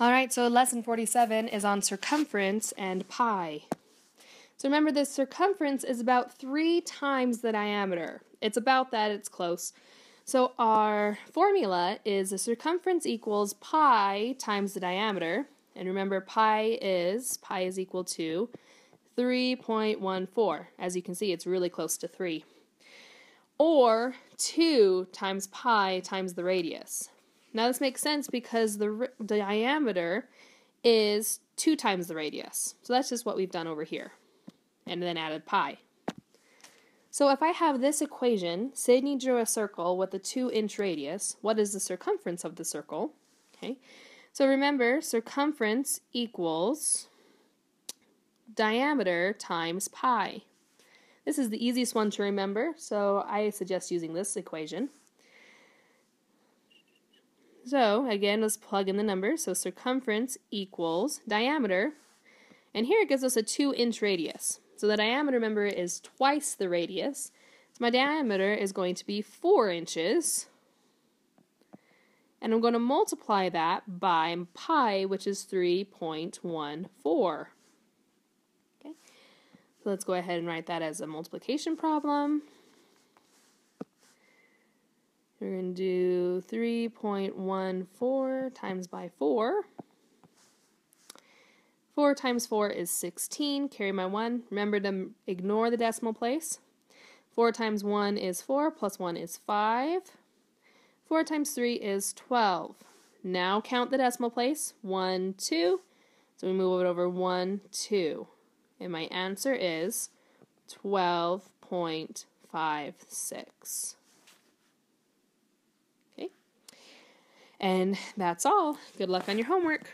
All right, so lesson 47 is on circumference and pi. So remember, the circumference is about three times the diameter. It's about that, it's close. So our formula is the circumference equals pi times the diameter. And remember, pi is, pi is equal to 3.14. As you can see, it's really close to 3. Or 2 times pi times the radius. Now this makes sense because the, the diameter is 2 times the radius. So that's just what we've done over here. And then added pi. So if I have this equation, Sydney drew a circle with a 2 inch radius. What is the circumference of the circle? Okay. So remember, circumference equals diameter times pi. This is the easiest one to remember, so I suggest using this equation. So again, let's plug in the numbers. So circumference equals diameter, and here it gives us a 2 inch radius. So the diameter, remember, is twice the radius. So my diameter is going to be 4 inches. And I'm going to multiply that by pi, which is 3.14. Okay, so let's go ahead and write that as a multiplication problem. We're going to do 3.14 times by 4. 4 times 4 is 16. Carry my 1. Remember to ignore the decimal place. 4 times 1 is 4, plus 1 is 5. 4 times 3 is 12. Now count the decimal place. 1, 2. So we move it over 1, 2. And my answer is 12.56. And that's all. Good luck on your homework.